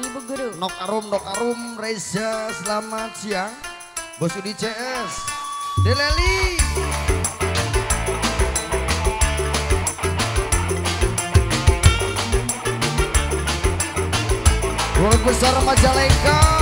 Ibu Guru. Nok Arum, Nok Arum, Reza, selamat siang. Bos Udi CS, Deleli. Guru Besar Majalengka.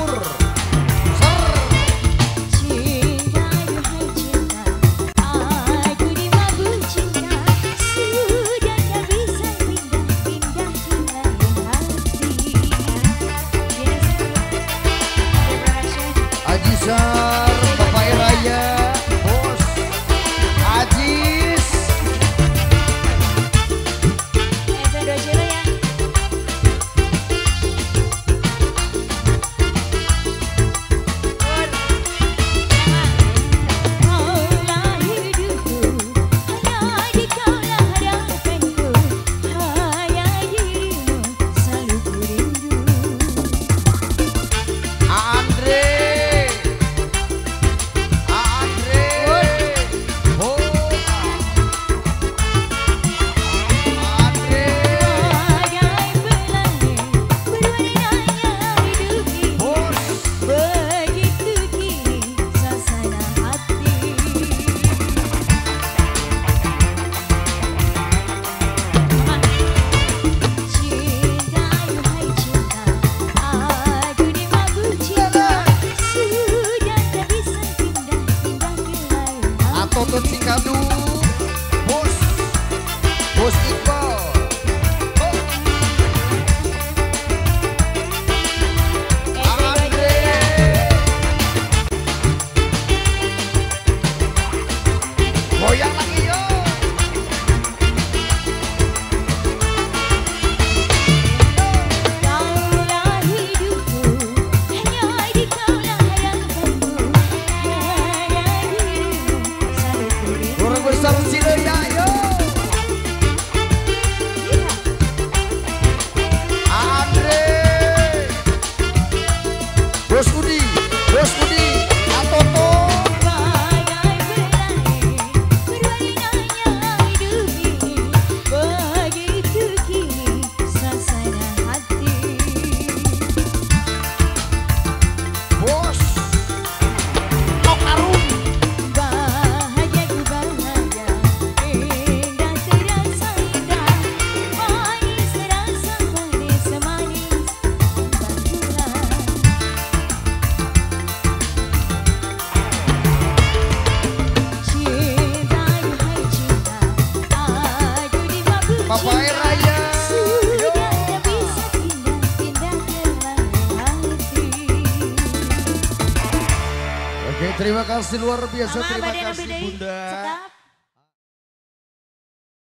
motosikadu bos bos iqbal Oke, terima kasih luar biasa. Terima kasih Bunda.